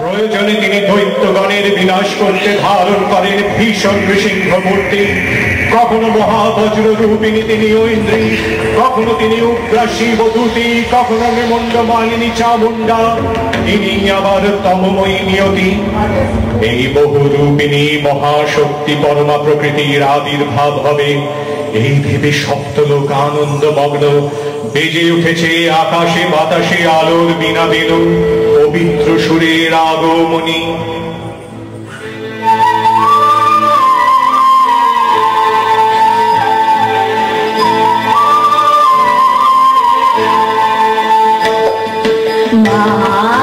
প্রয়োজনে তিনি দৈত্যগণের বিনাশ করতে ধারণ করেন ভীষণ নৃসিংহ মূর্তি। কখনো মহাবজ্র রূপিণী তিনি ঐন্দ্রী কখনো তিনি উগ্রা শিবদূতি কখনো নিমন্ড মালিনী চামুন্ডা তিনি আবার তমময়ী নিয়তি। এই বহু রূপিণী মহাশক্তি পরমা প্রকৃতির আবির্ভাব হবে। এই ভেবে সপ্তলোক আনন্দ মগ্ন বেজে উঠেছে আকাশে বাতাসে আলোর বিনা বেলুন পবিত্র সুরের আগমনী। মা